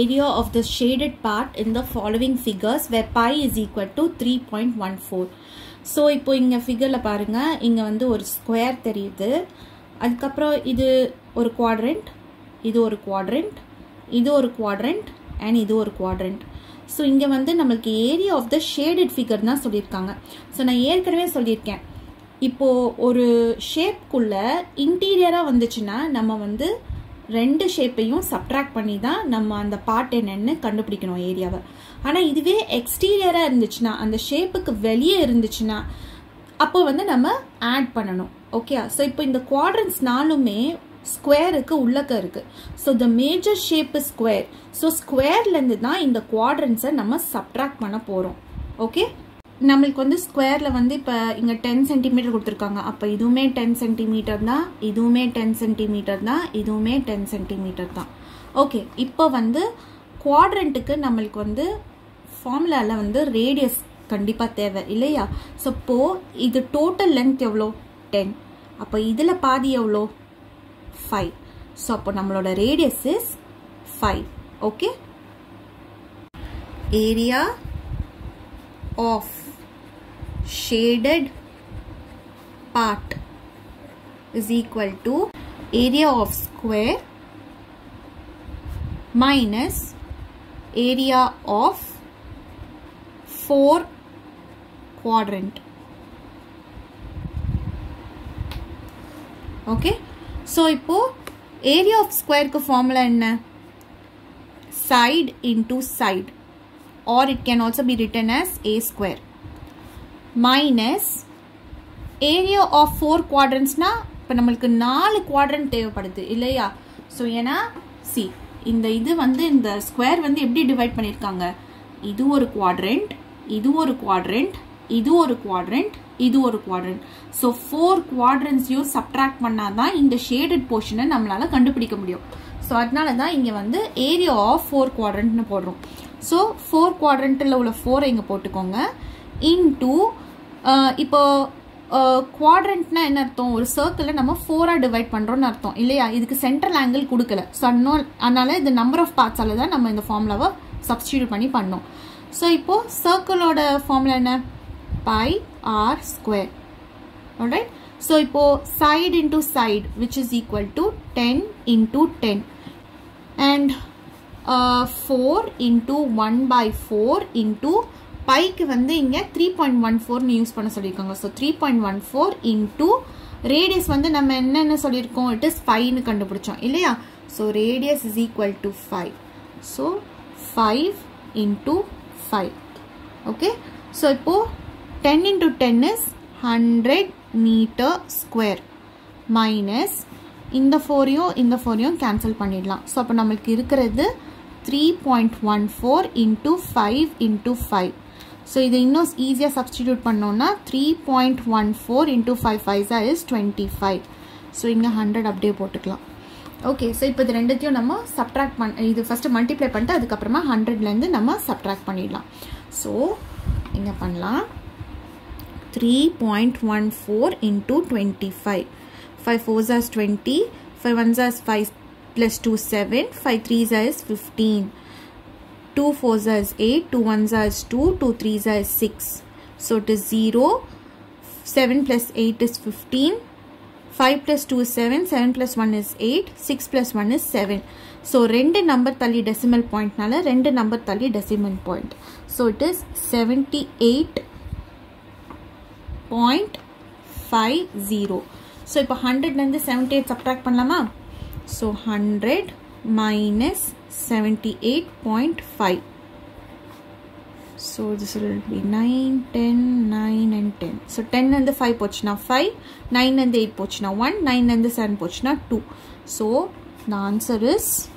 area of the shaded part in the following figures where pi is equal to 3.14 so இப்போ இங்கே ஃபிகரில் பாருங்கள் இங்கே வந்து ஒரு ஸ்கொயர் தெரியுது. அதுக்கப்புறம் இது ஒரு குவாட்ரண்ட் இது ஒரு குவாட்ரண்ட் இது ஒரு குவாட்ரண்ட் அண்ட் இது ஒரு குவாட்ரண்ட் ஸோ இங்கே வந்து நம்மளுக்கு area of the shaded figure தான் சொல்லியிருக்காங்க. ஸோ நான் ஏற்கனவே சொல்லியிருக்கேன். இப்போது ஒரு ஷேப்குள்ளே இன்டீரியராக வந்துச்சுன்னா நம்ம வந்து ரெண்டு ஷேப்பையும் சப்ட்ராக்ட் பண்ணி தான் நம்ம அந்த பார்ட் என்னென்னு கண்டுபிடிக்கணும் ஏரியாவை ஆனால் இதுவே எக்ஸ்டீரியராக இருந்துச்சுன்னா அந்த ஷேப்புக்கு வெளியே இருந்துச்சுன்னா அப்போ வந்து நம்ம ஆட் பண்ணணும். ஓகே ஸோ இப்போ இந்த குவாட்ரன்ஸ் நாலுமே ஸ்கொயருக்கு உள்ளக்க இருக்குது so the major shape square so ஸ்கொயர்லேருந்து தான் இந்த குவாட்ரன்ஸை நம்ம சப்ட்ராக்ட் பண்ண போகிறோம் ஓகே நம்மளுக்கு வந்து ஸ்கொயரில் வந்து இப்போ இங்கே டென் சென்டிமீட்டர் கொடுத்துருக்காங்க. அப்போ இதுவுமே டென் சென்டிமீட்டர் தான் இதுவுமே டென் சென்டிமீட்டர் தான் இதுவுமே டென் சென்டிமீட்டர் தான். ஓகே இப்போ வந்து குவாட்ரண்ட்டுக்கு நம்மளுக்கு வந்து ஃபார்முலாவில் வந்து ரேடியஸ் கண்டிப்பாக தேவை இல்லையா? ஸோ இப்போ இது டோட்டல் லென்த் எவ்வளோ? டென் அப்போ இதில் பாதி எவ்வளோ? ஃபைவ் ஸோ அப்போ நம்மளோட radius is five okay area of shaded part is equal to area of square minus area of 4 quadrant okay so இப்போ area of square க்கு formula என்ன side into side or it can also be written as a square Minus area of four குவாட்ரண்ட்ஸ்னா இப்போ நம்மளுக்கு நாலு quadrant தேவைப்படுது இல்லையா? So ஏன்னா C இந்த இது வந்து இந்த ஸ்கொயர் வந்து எப்படி டிவைட் பண்ணியிருக்காங்க? இது ஒரு குவாட்ரண்ட் இது ஒரு குவாட்ரண்ட் இது ஒரு குவாட்ரண்ட் இது ஒரு குவாட்ரண்ட் ஸோ ஃபோர் குவாட்ரண்ட்ஸையும் சப்ட்ராக்ட் பண்ணால் தான் இந்த ஷேடட் போர்ஷனை நம்மளால் கண்டுபிடிக்க முடியும். ஸோ அதனால தான் இங்கே வந்து ஏரியா ஆஃப் ஃபோர் குவாட்ரண்ட்னு போடுறோம். ஸோ ஃபோர் குவாட்ரண்ட்டில் உள்ள ஃபோரை இங்கே போட்டுக்கோங்க. இன்டூ இப்போ குவாட்ரண்ட்னா என்ன அர்த்தம்? ஒரு சர்க்கிளில் நம்ம ஃபோராக டிவைட் பண்ணுறோம்னு அர்த்தம். இல்லையா? இதுக்கு சென்ட்ரல் ஆங்கிள் கொடுக்கல. ஸோ அன்னோ அதனால இந்த நம்பர் ஆஃப் பார்ட்ஸால் தான் நம்ம இந்த ஃபார்முலாவை சப்ஸ்டியூட் பண்ணி பண்ணோம். ஸோ இப்போ சர்க்கிளோட ஃபார்முலா என்ன? Pi r square right so இப்போ side into side which is equal to ten into ten and four into one by four into bike வந்து இங்கே த்ரீ பாயிண்ட் ஒன் ஃபோர்னு யூஸ் பண்ண சொல்லியிருக்காங்க so three point one four into radius வந்து நம்ம என்னென்ன சொல்லியிருக்கோம்? இட் இஸ் ஃபைவ்னு கண்டுபிடிச்சோம். இல்லையா? So radius is equal to five so five into five okay so இப்போது ten into ten is hundred metre square minus இந்த ஃபோரையும் இந்த ஃபோரையும் கேன்சல் பண்ணிடலாம். ஸோ அப்போ நம்மளுக்கு இருக்கிறது three point one four into five into five so இதை இன்னும் ஈஸியாக சப்ஸ்டிடியூட் பண்ணோன்னா three point one four into five ஃபைவ்ஸா is twenty five so இங்கே ஹண்ட்ரட் அப்படியே போட்டுக்கலாம். ஓகே ஸோ இப்போ இது ரெண்டுத்தையும் நம்ம சப்ட்ராக்ட் பண்ண இது ஃபஸ்ட்டு மல்டிப்ளை பண்ணிட்டு அதுக்கப்புறமா ஹண்ட்ரட்லேருந்து நம்ம சப்ட்ராக்ட் பண்ணிடலாம். ஸோ இங்கே பண்ணலாம். Three point one four into twenty five five fours as twenty five ones as five plus 2 7 5 3s is 15 2 4s is 8 2 1s is 2 2 3s is 6 so it is 0 7 plus 8 is 15 5 plus 2 is 7 7 plus 1 is 8 6 plus 1 is 7 so ரெண்டு number தள்ளி decimal பாயிண்ட்னால ரெண்டு number தள்ளி decimal point so it is seventy eight point five zero so இப்போ ஹண்ட்ரட்லேருந்து seventy eight subtract பண்ணலாமா? So 100 minus 78.5 so this will be 9 10 9 and 10 so 10 and the 5 pochna 5 9 and the 8 pochna 1 9 and the 7 pochna 2 so the answer is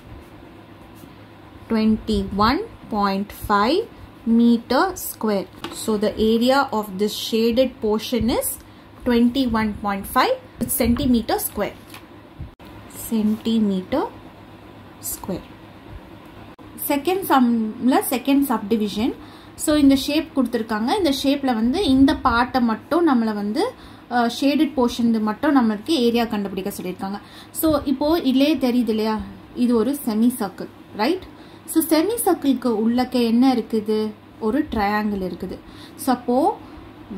21.5 meter square. So the area of this shaded portion is 21.5 centimeter square. Centimeter square. Second சம்மில் second subdivision so இந்த shape கொடுத்துருக்காங்க. இந்த ஷேப்பில் வந்து இந்த பார்ட்டை மட்டும் நம்மளை வந்து ஷேடட் போர்ஷன் மட்டும் நம்மளுக்கு ஏரியா கண்டுபிடிக்க சொல்லியிருக்காங்க. ஸோ இப்போது இல்லையே தெரியுது இல்லையா? இது ஒரு semi circle right so semi சர்க்கிள்க்கு உள்ளக்க என்ன இருக்குது? ஒரு ட்ரையாங்கிள் இருக்குது. ஸோ அப்போது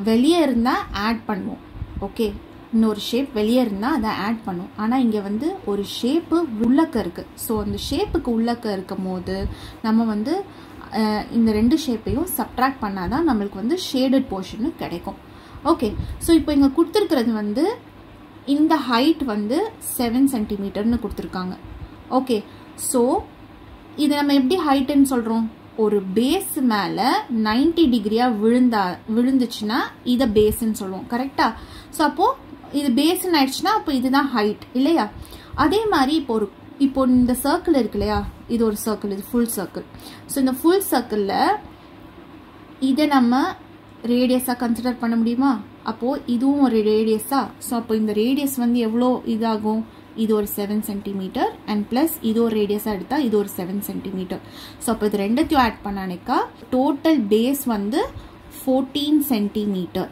வெளியே இருந்தால் ஆட் பண்ணுவோம். ஓகே இன்னொரு ஷேப் வெளியே இருந்தால் அதை ஆட் பண்ணும். ஆனால் இங்கே வந்து ஒரு ஷேப்பு உள்ளக்க இருக்குது ஸோ அந்த ஷேப்புக்கு உள்ளக்க இருக்கும் போது நம்ம வந்து இந்த ரெண்டு ஷேப்பையும் சப்ட்ராக்ட் பண்ணால் தான் நம்மளுக்கு வந்து ஷேடட் போர்ஷனு கிடைக்கும். ஓகே ஸோ இப்போ இங்கே கொடுத்துருக்கிறது வந்து இந்த ஹைட் வந்து செவன் சென்டிமீட்டர்னு கொடுத்துருக்காங்க. ஓகே ஸோ இதை நம்ம எப்படி ஹைட்டுன்னு சொல்கிறோம் ஒரு பேஸ் மேலே நைன்டி டிகிரியாக விழுந்தா விழுந்துச்சுன்னா இதை பேஸ்ன்னு சொல்லுவோம். கரெக்டாக ஸோ அப்போது இது பேஸ்ன்னு ஆயிடுச்சுன்னா அப்போ இதுதான் ஹைட் இல்லையா? அதே மாதிரி இப்போ ஒரு இப்போ இந்த சர்க்கிள் இருக்கு இல்லையா? இது ஒரு சர்க்கிள் இது ஃபுல் சர்க்கிள் ஸோ இந்த ஃபுல் சர்க்கிளில் இதை நம்ம ரேடியஸாக கன்சிடர் பண்ண முடியுமா? அப்போது இதுவும் ஒரு ரேடியஸா ஸோ அப்போ இந்த ரேடியஸ் வந்து எவ்வளோ இதாகும்? இது ஒரு செவன் சென்டிமீட்டர் அண்ட் ப்ளஸ் இது ஒரு ரேடியஸாக எடுத்தால் இது ஒரு செவன் சென்டிமீட்டர் ஸோ அப்போ இது ரெண்டத்தையும் ஆட் பண்ணானேக்கா டோட்டல் பேஸ் வந்து ஃபோர்டீன் சென்டிமீட்டர்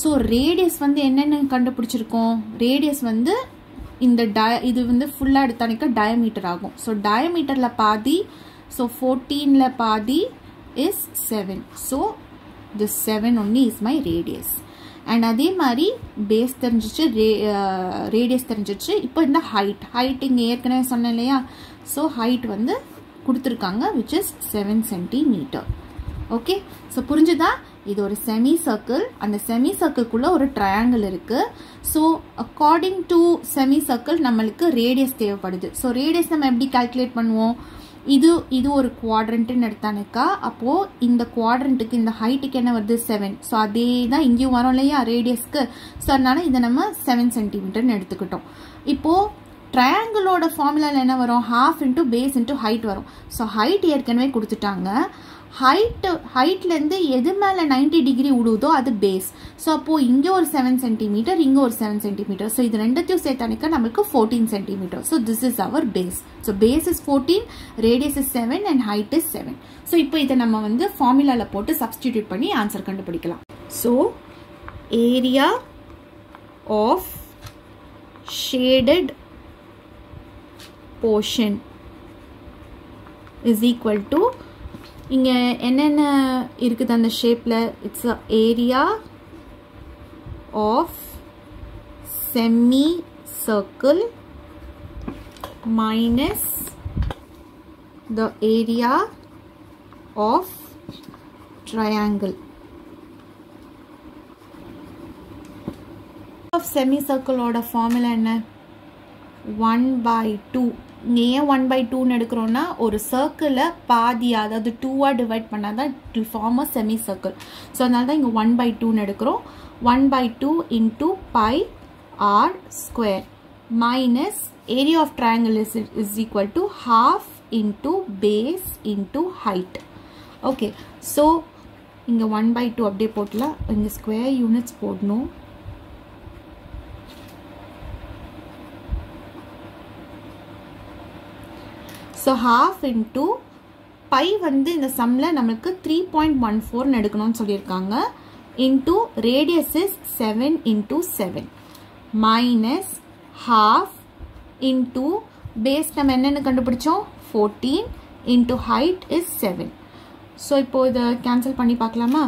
ஸோ ரேடியஸ் வந்து என்னென்ன கண்டுபிடிச்சிருக்கோம்? ரேடியஸ் வந்து இந்த டய இது வந்து ஃபுல்லாக எடுத்தானிக்கா டயமீட்டர் ஆகும். ஸோ டயமீட்டரில் பாதி ஸோ ஃபோர்டீனில் பாதி is seven so this seven only is my radius and அதே மாதிரி பேஸ் தெரிஞ்சிச்சு ரே ரேடியஸ் uh, தெரிஞ்சிச்சு. இப்போ இந்த ஹைட் ஹைட் இங்கே ஏற்கனவே சொன்னேன் இல்லையா? ஸோ ஹைட் வந்து கொடுத்துருக்காங்க which is seven centimetre okay so புரிஞ்சுதா? இது ஒரு செமி சர்க்கிள் அந்த செமி சர்க்கிள்குள்ளே ஒரு ட்ரையாங்கிள் இருக்குது so according to semi circle நம்மளுக்கு ரேடியஸ் தேவைப்படுது. ஸோ ரேடியஸ் நம்ம எப்படி கால்குலேட் பண்ணுவோம்? இது இது ஒரு குவாட்ரண்ட்டுன்னு எடுத்தானுக்கா? அப்போது இந்த குவாட்ரண்ட்டுக்கு இந்த ஹைட்டுக்கு என்ன வருது? செவன் ஸோ அதே தான் இங்கேயும் வரும் இல்லையா? ரேடியஸ்க்கு ஸோ அதனால் இதை நம்ம செவன் சென்டிமீட்டர்னு எடுத்துக்கிட்டோம். இப்போது ட்ரையாங்கிளோட ஃபார்முலாவில் என்ன வரும்? Half into base into height வரும். ஸோ ஹைட் ஏற்கனவே கொடுத்துட்டாங்க. ஹைட்டு ஹைட்லேருந்து எது மேலே நைன்டி டிகிரி விடுதோ அது பேஸ் ஸோ அப்போது இங்கே ஒரு செவன் சென்டிமீட்டர் இங்கே ஒரு செவன் சென்டிமீட்டர் ஸோ இது ரெண்டத்தையும் சேர்த்தானிக்க நம்மளுக்கு fourteen centimetre so this is our base so base is fourteen radius is seven and height is seven so இப்போ இதை நம்ம வந்து ஃபார்முலாவில் போட்டு சப்ஸ்டிடியூட் பண்ணி ஆன்சர் கண்டுபிடிக்கலாம். So area of shaded portion is equal to இங்கே என்னென்ன இருக்குது அந்த ஷேப்பில் it's a area of semi circle minus the area of triangle of semi சர்க்கிளோட formula என்ன? ஒன் பை டூ இங்கே ஏன் ஒன் பை டூன்னு எடுக்கிறோன்னா ஒரு சர்க்கிளை பாதியாக அதாவது டூவாக டிவைட் பண்ணால் தான் it will form a semi circle so அதனால தான் இங்கே ஒன் பை டூன்னு எடுக்கிறோம். One by two into pi r square minus area of triangle is is equal to half into base into height okay so இங்கே one by two அப்படியே போட்டலாம். இங்கே square units போடணும். ஸோ ஹாஃப் இன்ட்டு பை வந்து இந்த சம்மில் நம்மளுக்கு three point one ஃபோர்னு எடுக்கணும்னு சொல்லியிருக்காங்க. Into radius is seven into seven minus half into base நம்ம என்னென்னு கண்டுபிடிச்சோம்? Fourteen into height is seven so இப்போ இதை கேன்சல் பண்ணி பார்க்கலாமா?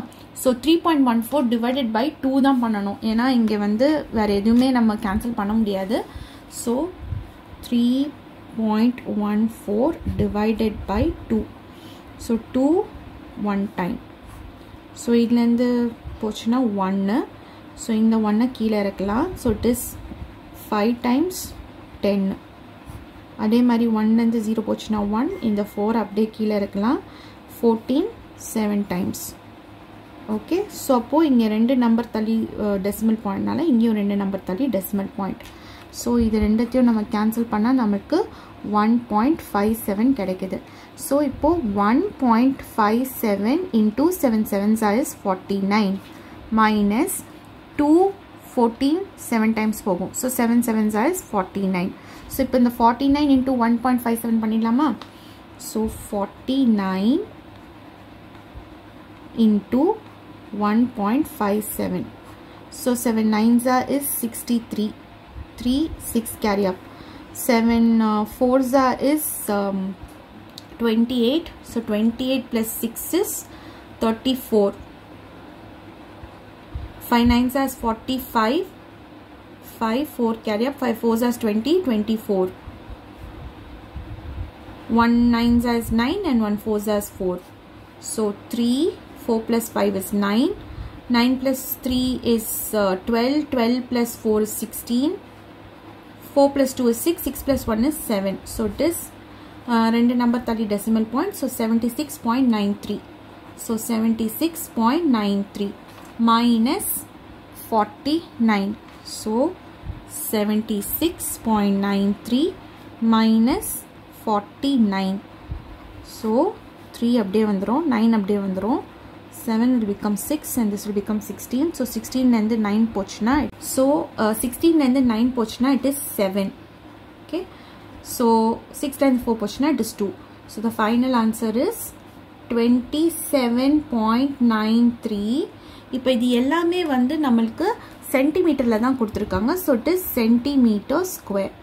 So three point one four divided by two தான் பண்ணணும். ஏன்னா இங்கே வந்து வேறு எதுவுமே நம்ம கேன்சல் பண்ண முடியாது. So three 0.14 divided by 2 so 2 one time. So இதுலேருந்து போச்சுன்னா ஒன்று ஸோ இந்த ஒன்றை கீழே இறக்கலாம். So it is five times ten அதே மாதிரி ஒன்லேருந்து ஜீரோ போச்சுன்னா ஒன் இந்த ஃபோர் அப்படியே கீழே இருக்கலாம் fourteen seven times okay so அப்போது இங்கே ரெண்டு நம்பர் தள்ளி டெசிமல் பாயிண்ட்னால இங்கேயும் ரெண்டு நம்பர் தள்ளி டெசிமல் பாயிண்ட் ஸோ இது ரெண்டத்தையும் நம்ம கேன்சல் பண்ணால் நமக்கு ஒன் பாயிண்ட் ஃபைவ் செவன் கிடைக்குது. ஸோ இப்போது one point five seven into seven seven is forty nine minus two fourteen seven times போகும். So seven seven is forty nine so இப்போ இந்த forty nine into one point five seven பண்ணிடலாமா? So forty nine into one point five seven so seven நைன்ஸா is sixty three 3 6 carry up. 7 uh, 4s is um, 28 so 28 plus 6 is 34 5 nines as 45 5 4 carry up. 5 fours as 20 24 1 nines as 9 and 1 fours as 4 so 3 4 plus 5 is 9 9 plus 3 is uh, 12 12 plus 4 is 16 four plus two is six 6 plus 1 is 7. So it is ரெண்டு number தள்ளி decimal point so seventy six point nine three so seventy six point nine three minus forty nine so seventy six point nine three minus forty nine so three அப்படியே வந்துடும் nine அப்படியே வந்துடும் 7 will become 6 and this will become 16 so 16 and the 9 pochna so uh, 16 and the 9 pochna it is 7 okay? So 6 லேருந்து 4 pochna it is 2 so the final answer is 27.93 இப்போ இது எல்லாமே வந்து நம்மளுக்கு சென்டிமீட்டரில் தான் கொடுத்துருக்காங்க. So it is centimetre square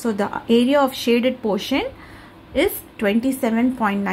so the area of shaded portion is twenty seven point